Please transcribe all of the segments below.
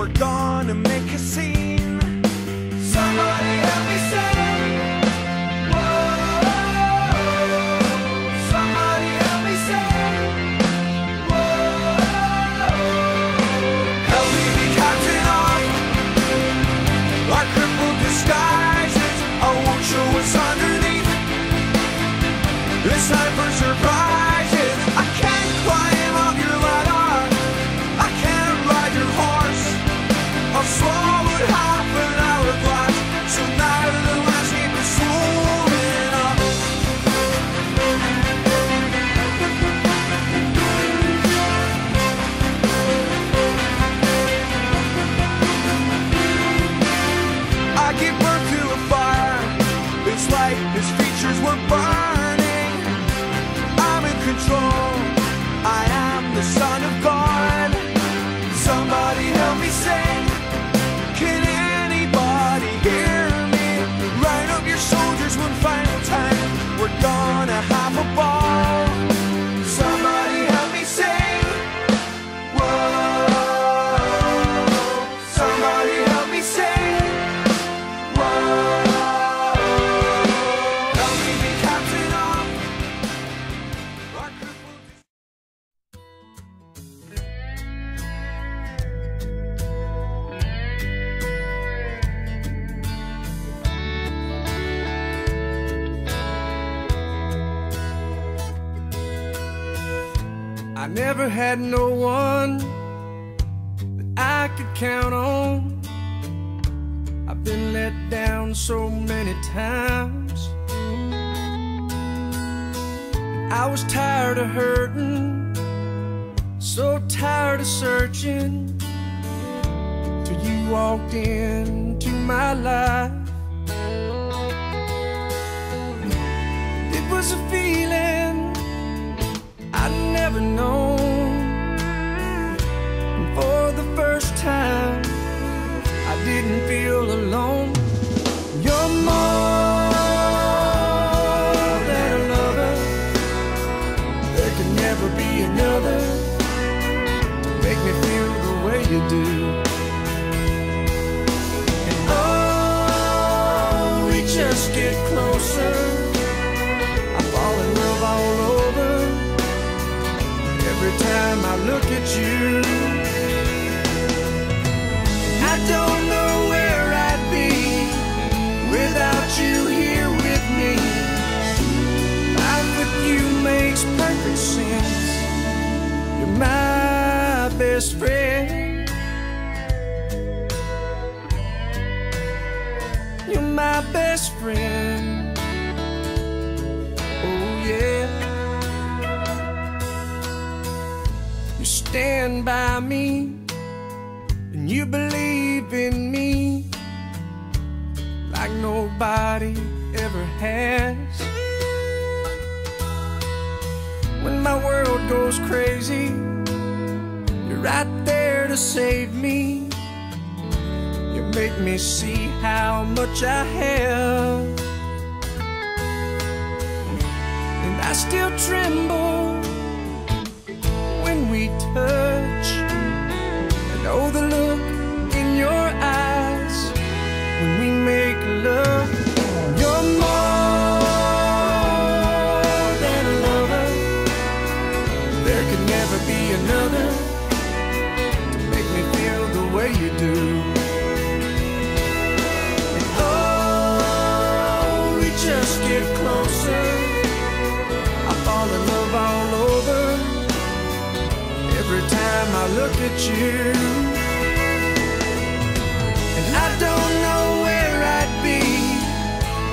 We're gonna make a scene. Somebody help me sing. Whoa. Somebody help me sing. Whoa. Help me be captain off our crippled. I won't show what's underneath. It's time for surprises. I never had no one that I could count on. I've been let down so many times. I was tired of hurting, so tired of searching. Till you walked into my life. I'd known. And for the first time, I didn't feel alone. You're more than a lover. There can never be another to make me feel the way you do. And oh, we just get closer. Every time I look at you. I don't know where I'd be without you here with me. Life with you makes perfect sense. You're my best friend. By me and you believe in me like nobody ever has. When my world goes crazy, you're right there to save me. You make me see how much I have. And I still tremble when we touch. Oh, the look every time I look at you. And I don't know where I'd be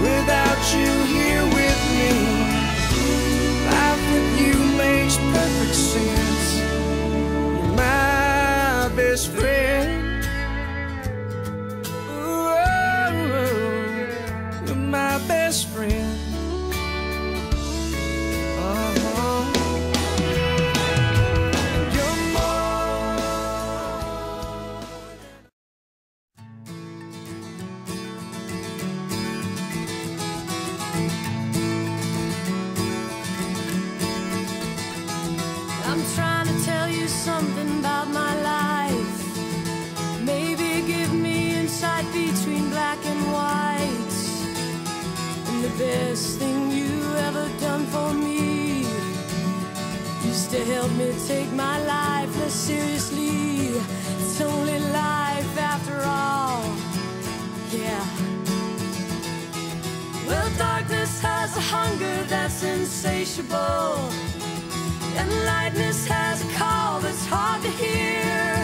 without you here with me. Life with you makes perfect sense. You're my best friend. Best thing you ever done for me. Used to help me take my life less seriously. It's only life after all. Yeah. Well, darkness has a hunger that's insatiable. And lightness has a call that's hard to hear.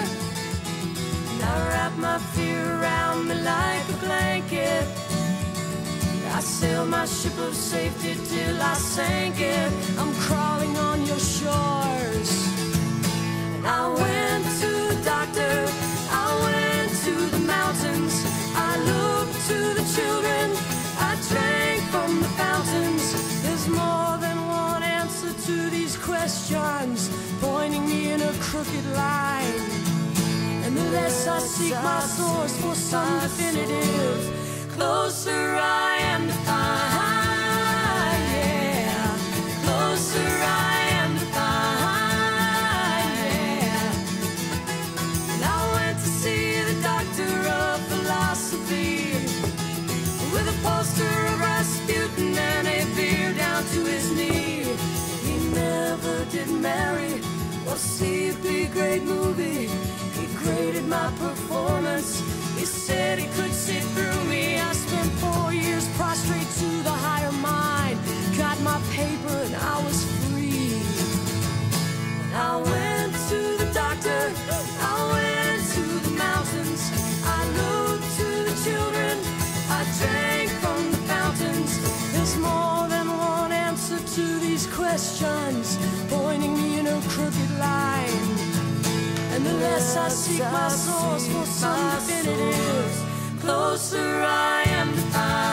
And I wrap my fear around me like a blanket. I sail my ship of safety till I sank it. I'm crawling on your shores. And I went to the doctor, I went to the mountains, I looked to the children, I drank from the fountains. There's more than one answer to these questions, pointing me in a crooked line. And the less I seek my source for some definitive, closer I am to find. Yeah, closer I am to find. Yeah. And I went to see the doctor of philosophy with a poster of Rasputin and a beer down to his knee. He never did marry or see a great movie. He graded my performance. Said he could sit through me. I spent four years prostrate to the higher mind. Got my paper and I was free. And I went to the doctor. Seek my source for some definitive, closer I am to find.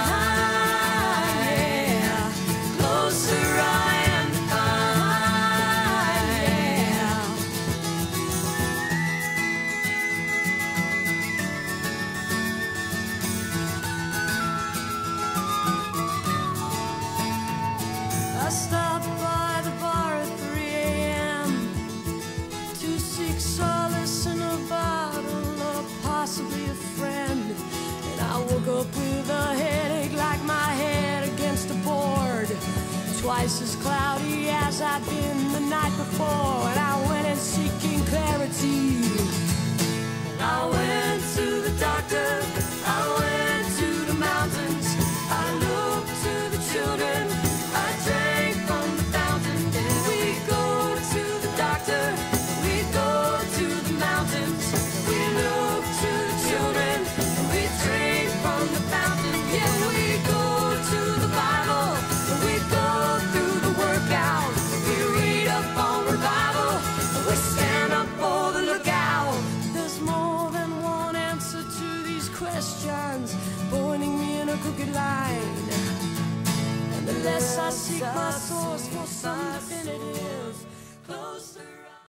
Twice as cloudy as I'd been the night before. And I went in seeking clarity. I went to the doctor. And the less I